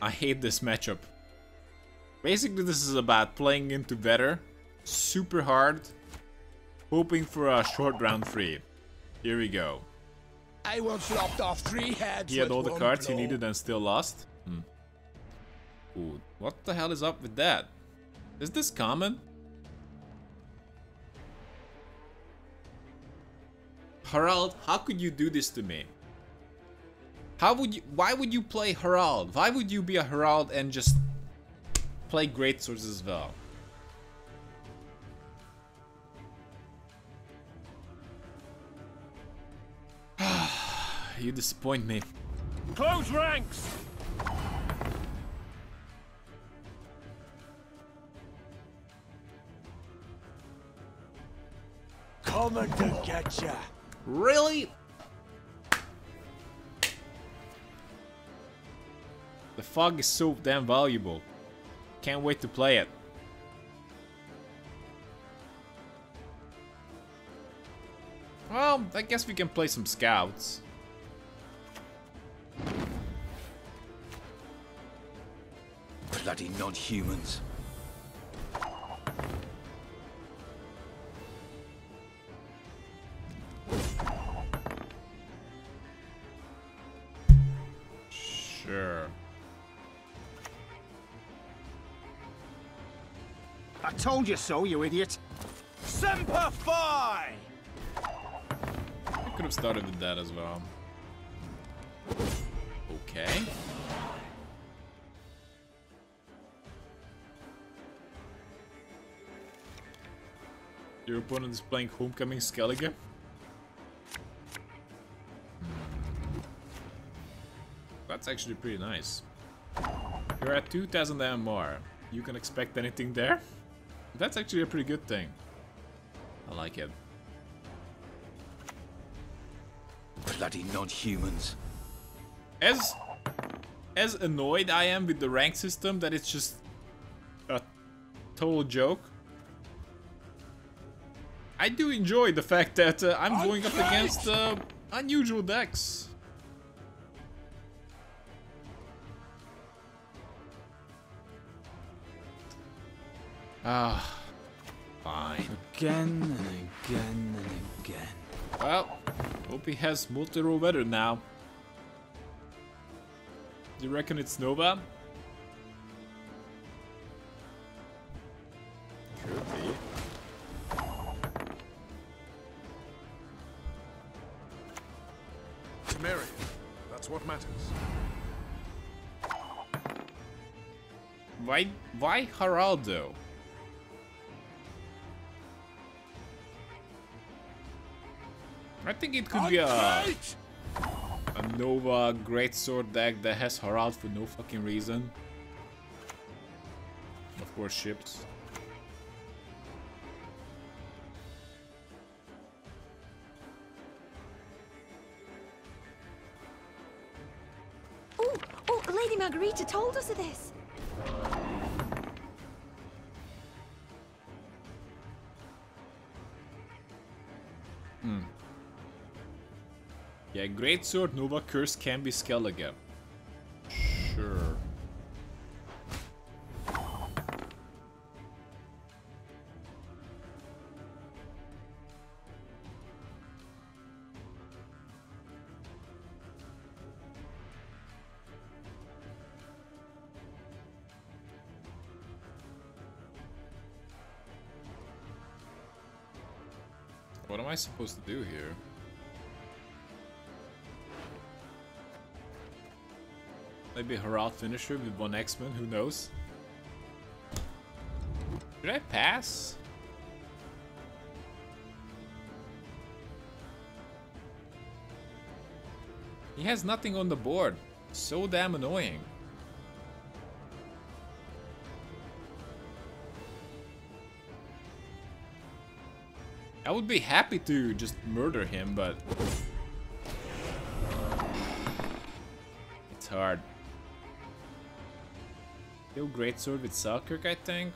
I hate this matchup. Basically, this is about playing into better, super hard, hoping for a short round three. Here we go. I once lopped off three heads. He had all the cards he needed and still lost. Hmm. Ooh, what the hell is up with that? Is this common? Harald, how could you do this to me? How would you, why would you play Harald? Why would you be a Harald and just play Great Swords as well? you disappoint me. Close ranks! Coming to get ya. Really? Fog is so damn valuable. Can't wait to play it. Well, I guess we can play some scouts. Bloody non-humans. Told you so, you idiot. Semper Fi! I could have started with that as well. Okay. Your opponent is playing Homecoming Skellige. Hmm. That's actually pretty nice. You're at 2000 MMR. You can expect anything there? That's actually a pretty good thing. I like it. Bloody non-humans. as as annoyed I am with the rank system that it's just a total joke. I do enjoy the fact that uh, I'm going up against uh, unusual decks. Ah, fine. Again and again and again. Well, hope he has multi-row weather now. Do you reckon it's Nova? Could be. Temerian. That's what matters. Why, why Geraldo? It could be a, a Nova Greatsword deck that has Harald for no fucking reason. Of course, ships. Oh, oh, Lady Margarita told us of this. Greatsword Nova Curse can be Skellige. Sure. What am I supposed to do here? Maybe Harald finisher with one X-Men, who knows? Should I pass? He has nothing on the board. So damn annoying. I would be happy to just murder him, but... It's hard. Still great sword with Selkirk, I think.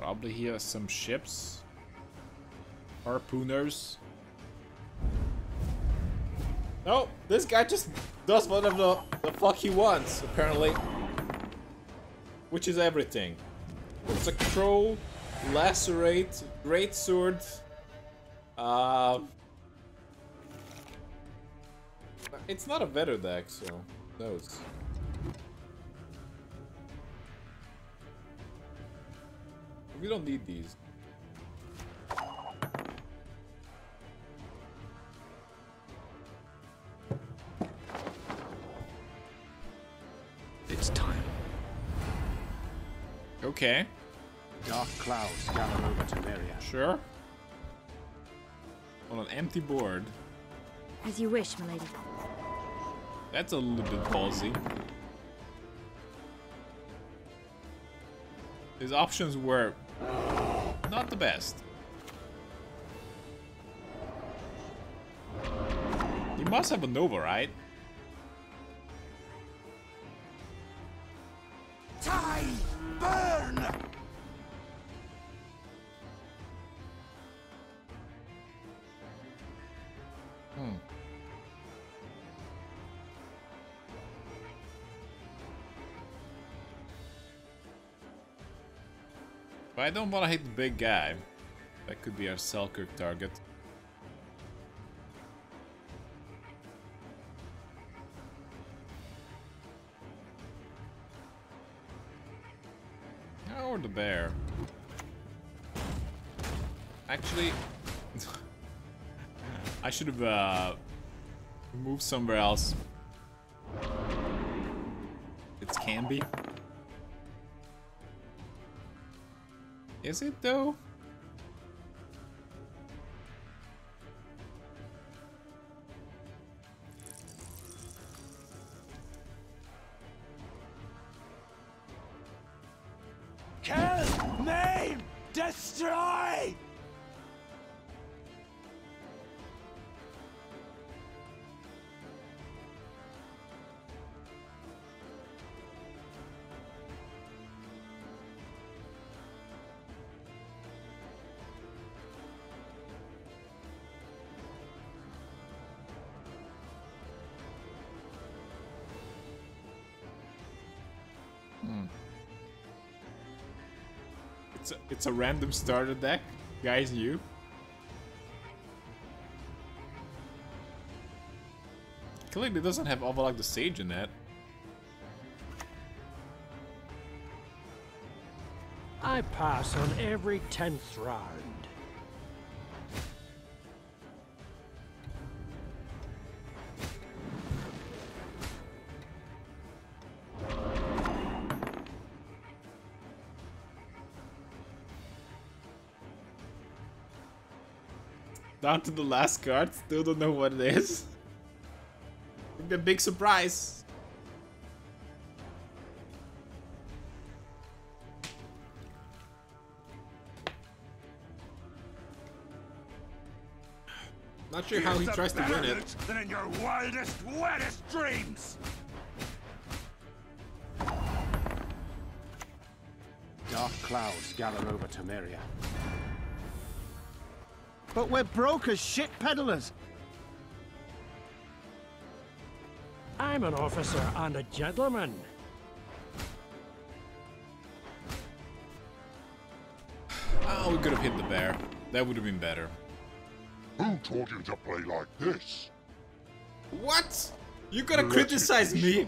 Probably here some ships. Harpooners. No, this guy just does one of the the fuck he wants, apparently. Which is everything. It's a crow, lacerate, great sword. Uh, it's not a better deck, so knows. We don't need these. Okay, Dark clouds gather over Temeria. sure. On an empty board. As you wish, milady. That's a little bit ballsy. His options were not the best. He must have a Nova, right? Time! I don't want to hit the big guy. That could be our Selkirk target. Or the bear. Actually, I should have uh, moved somewhere else. It's Canby. Is it though? Kill! Maim! Destroy! It's a, random starter deck. Guys, you. Clearly doesn't have Avallac'h the Sage in it. I pass on every tenth round. Down to the last card. Still don't know what it is. The big surprise. Not sure how he tries to win it. Than in your wildest, wettest dreams! Dark clouds gather over Temeria. But we're broke as shit peddlers. I'm an officer and a gentleman. Oh, we could have hit the bear. That would have been better. Who taught you to play like this? What? You gotta Let criticize me?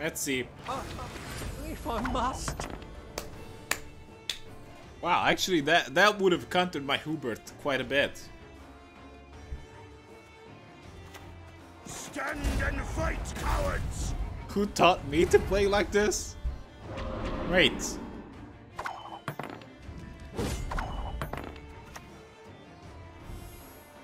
Let's see. Uh, uh, if I must. Wow, actually, that that would have countered my Hubert quite a bit. Stand and fight, cowards! Who taught me to play like this? Wait.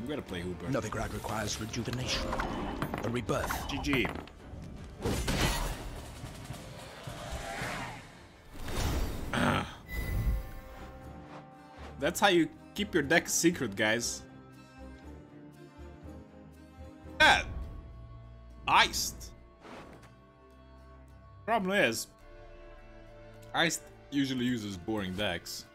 I'm gonna play Hubert. Novigrad requires rejuvenation. A rebirth. GG. That's how you keep your deck secret, guys. Yeah. Iced. Problem is, Iced usually uses boring decks.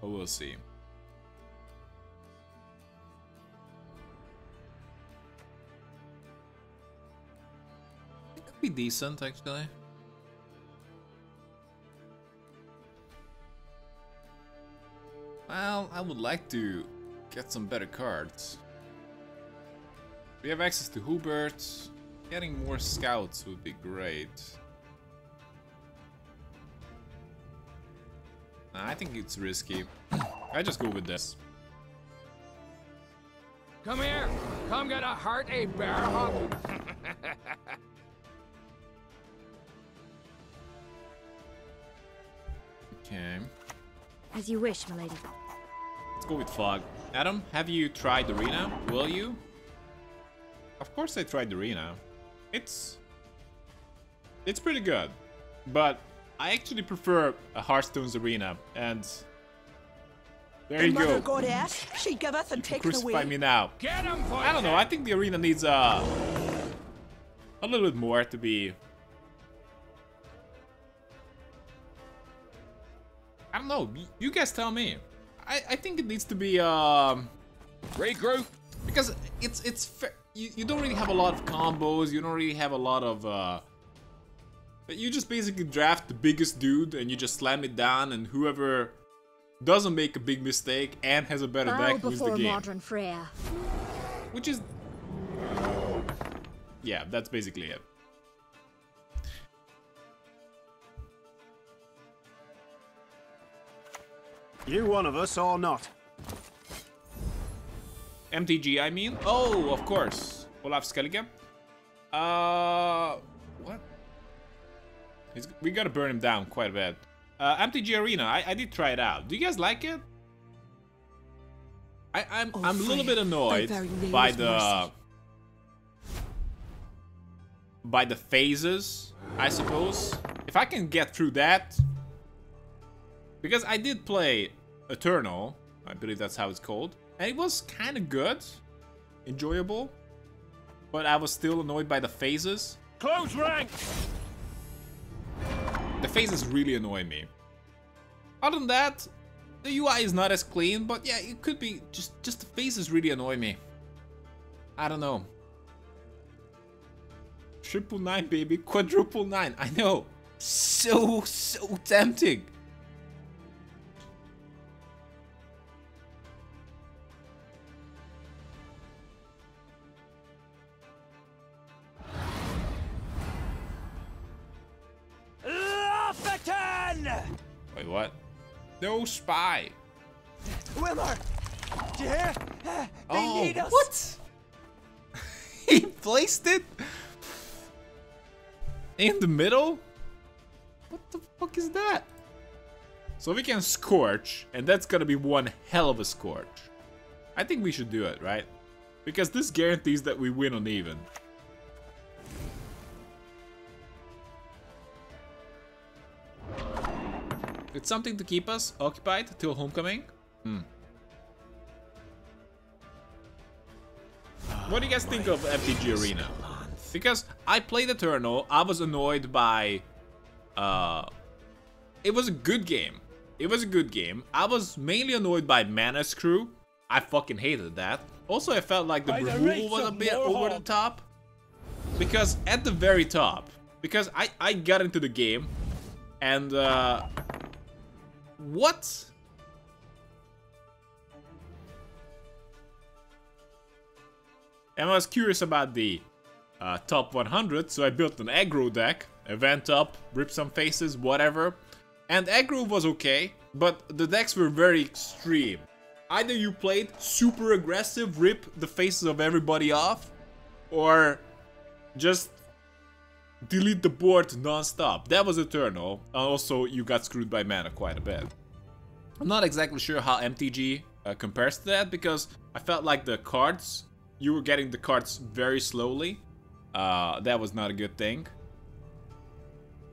But we'll see. It could be decent, actually. Well, I would like to get some better cards. We have access to Hubert. Getting more scouts would be great. Nah, I think it's risky. I just go with this. Come here. Come get a heart a bear hug. Okay. As you wish, milady. Let's go with Fog. Adam, have you tried the Arena? Will you? Of course I tried Arena. It's... It's pretty good. But I actually prefer a Hearthstone's Arena, and... There you Mother go. goddess, she giveth and taketh Crucify away. me now. Get him, I don't know, I think the arena needs uh, a little bit more to be... I don't know, you guys tell me. I, I think it needs to be, um... Regroup! Because it's, it's you, you don't really have a lot of combos, you don't really have a lot of, uh... You just basically draft the biggest dude and you just slam it down and whoever doesn't make a big mistake and has a better Bow deck wins the before game. Modron Freya. Which is... Yeah, that's basically it. You one of us or not? MTG, I mean? Oh, of course. Olaf Skellige. Uh... What? He's, we gotta burn him down quite a bit. Uh, MTG Arena, I, I did try it out. Do you guys like it? I, I'm, Oh, I'm a little bit annoyed very by the... mercy. By the phases, I suppose. If I can get through that... Because I did play Eternal, I believe that's how it's called. And it was kind of good. Enjoyable. But I was still annoyed by the phases. Close rank. The phases really annoy me. Other than that, the UI is not as clean, but yeah, it could be just just the phases really annoy me. I don't know. Triple nine, baby, quadruple nine. I know, so so tempting. No spy. Wilmer! Do you hear? They oh, need us! what? he placed it in the middle. What the fuck is that? So we can scorch, and that's gonna be one hell of a scorch. I think we should do it, right? Because this guarantees that we win on even. It's something to keep us occupied till homecoming. Hmm. What do you guys think of MTG Arena? Because I played Eternal, I was annoyed by... Uh, it was a good game. It was a good game. I was mainly annoyed by Mana Screw. I fucking hated that. Also, I felt like the By the removal was a bit over the top. Because at the very top, because I, I got into the game, and uh, what? And I was curious about the uh, top 100, so I built an aggro deck. I went up, ripped some faces, whatever. And aggro was okay, but the decks were very extreme. Either you played super aggressive, rip the faces of everybody off, or just delete the board non-stop. That was Eternal. Also, you got screwed by mana quite a bit. I'm not exactly sure how MTG uh, compares to that because I felt like the cards, you were getting the cards very slowly. Uh, that was not a good thing.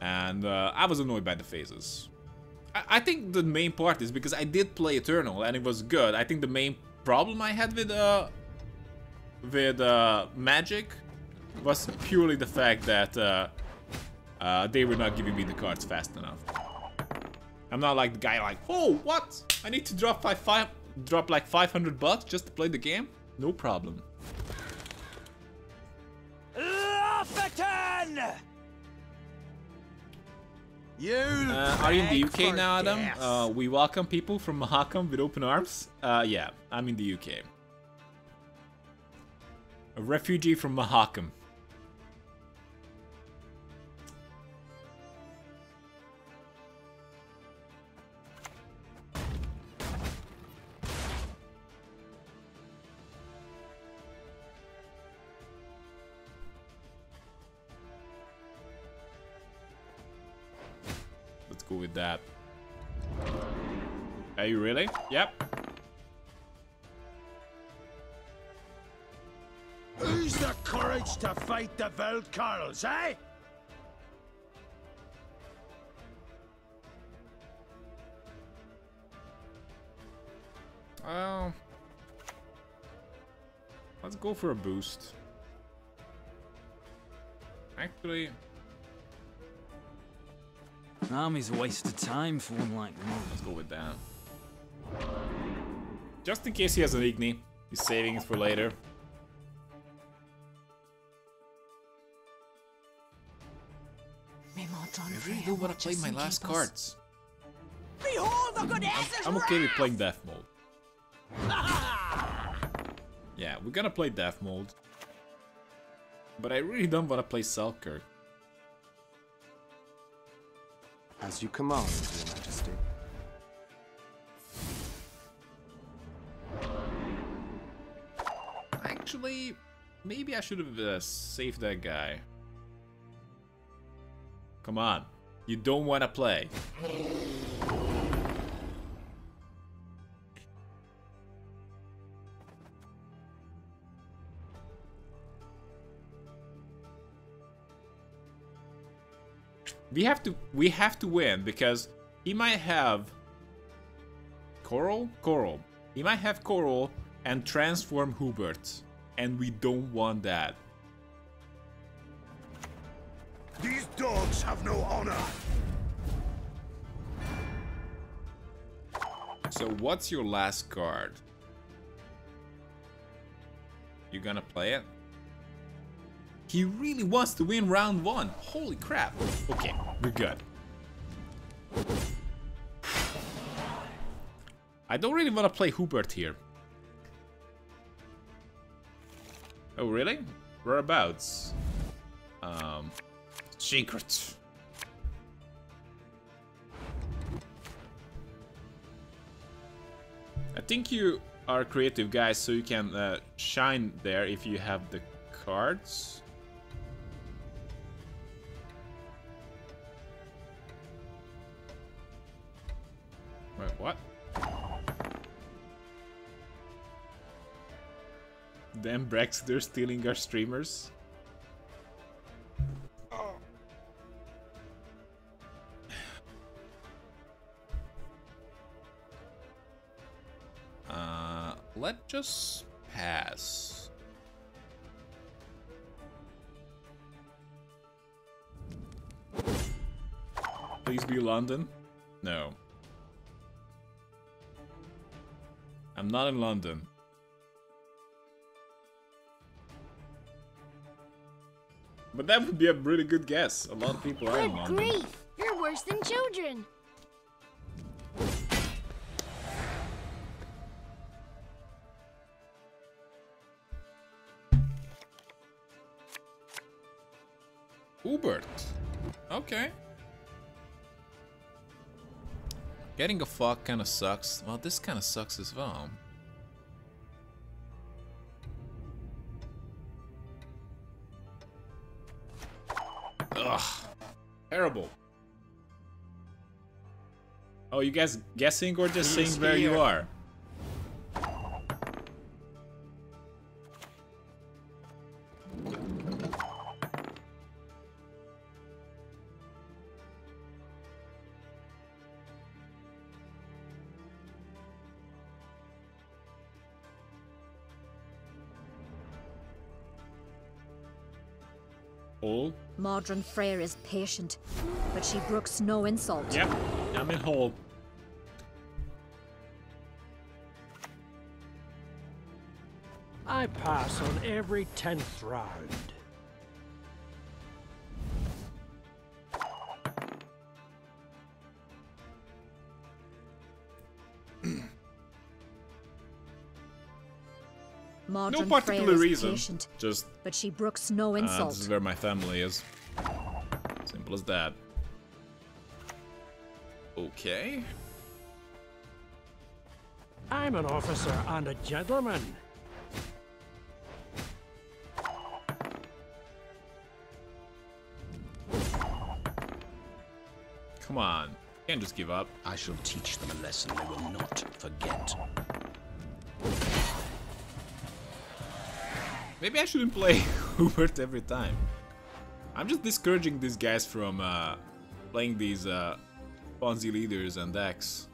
And uh, I was annoyed by the phases. I, I think the main part is because I did play Eternal and it was good. I think the main problem I had with uh, with uh, Magic was purely the fact that uh, uh, they were not giving me the cards fast enough. I'm not like the guy like, oh, what? I need to drop five, five drop like 500 bucks just to play the game? No problem. Lofferton! You Uh, are you in the UK now, Adam? Uh, we welcome people from Mahakam with open arms. Uh, yeah, I'm in the UK. A refugee from Mahakam. Yep. Who's the courage to fight the Vildkaarls, eh? Well, let's go for a boost. Actually, Army's a waste of time for one like me. let's go with that. Just in case he has an Igni, he's saving it for later. I really don't want to play my last cards. Behold the goddess's I'm okay with playing death mode. Yeah, we're gonna play death mode. But I really don't want to play Selkirk. As you command, Your Majesty. Actually, maybe I should have uh, saved that guy. Come on. You don't want to play. We have to we have to win because he might have Coral? Coral. He might have Coral and transform Hubert. And we don't want that. These dogs have no honor. So what's your last card? You gonna play it? He really wants to win round one. Holy crap. Okay, we're good. I don't really want to play Hubert here. Oh, really? Whereabouts? Um, secret. I think you are creative guys, so you can uh, shine there if you have the cards. Damn Brex, they're stealing our streamers. Uh, let just pass. Please be London. No. I'm not in London. But that would be a really good guess. A lot of people are Good grief! You're worse than children. Hubert. Okay. Getting a fuck kind of sucks. Well, this kind of sucks as well. Ugh. Terrible. Oh, you guys guessing or just saying where you are? All? Modron Freya is patient, but she brooks no insult. Yep. I'm in hold. I pass on every tenth round. Modron no particular reason. patient, Just but she brooks no uh, insult. this is where my family is. Simple as that. Okay. I'm an officer and a gentleman. Come on. Can't just give up. I shall teach them a lesson they will not forget. Maybe I shouldn't play Hubert every time. I'm just discouraging these guys from uh, playing these uh, Ponzi leaders and decks.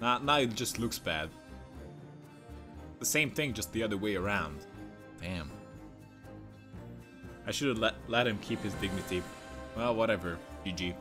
Now, now it just looks bad. The same thing, just the other way around. Damn. I should have let, let him keep his dignity. Well, whatever. GG.